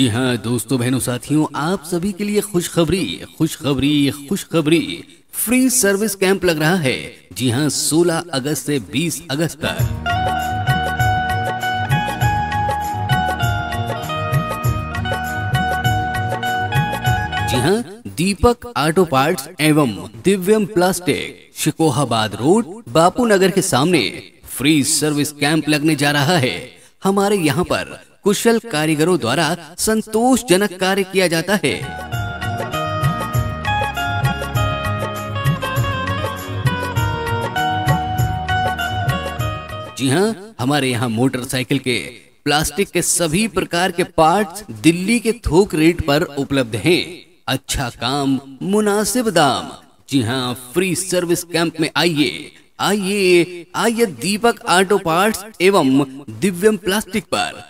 जी हाँ दोस्तों, बहनों, साथियों, आप सभी के लिए खुशखबरी खुशखबरी खुशखबरी। फ्री सर्विस कैंप लग रहा है। जी हाँ 16 अगस्त से 20 अगस्त तक। जी हाँ दीपक ऑटो पार्ट्स एवं दिव्यम प्लास्टिक शिकोहाबाद रोड, बापू नगर के सामने। फ्री सर्विस कैंप लगने जा रहा है। हमारे यहाँ पर कुशल कारीगरों द्वारा संतोषजनक कार्य किया जाता है। जी हाँ हमारे यहाँ मोटरसाइकिल के, प्लास्टिक के सभी प्रकार के पार्ट्स दिल्ली के थोक रेट पर उपलब्ध हैं। अच्छा काम, मुनासिब दाम। जी हाँ फ्री सर्विस कैंप में आइए। आइए आइए दीपक ऑटो पार्ट्स एवं दिव्यम प्लास्टिक पर।